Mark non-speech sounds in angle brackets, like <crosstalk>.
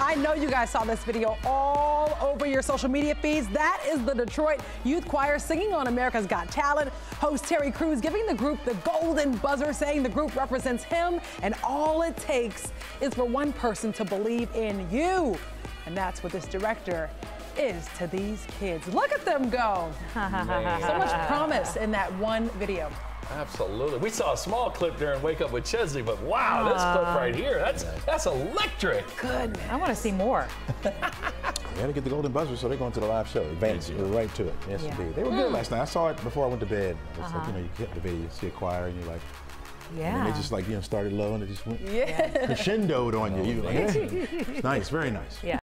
I know you guys saw this video all over your social media feeds. That is the Detroit Youth Choir singing on America's Got Talent. Host Terry Crews giving the group the golden buzzer, saying the group represents him, and all it takes is for one person to believe in you. And that's what this director is to these kids. Look at them go. so much promise in that one video. Absolutely. We saw a small clip during Wake Up with Chesley, but wow, this clip right here, that's that's electric. Good. I want to see more. <laughs> They had to get the golden buzzer, so they're going to the live show. Advance right to it. Yes, Yeah. indeed. They were good last night. I saw it before I went to bed. It's like, you uh-huh. know, you get the video, you see a choir, and you're like, yeah. and Yeah. they just like, you know, started low and it just went Yeah. crescendoed on you. You oh, like, "Hey." It's nice, very nice. Yeah.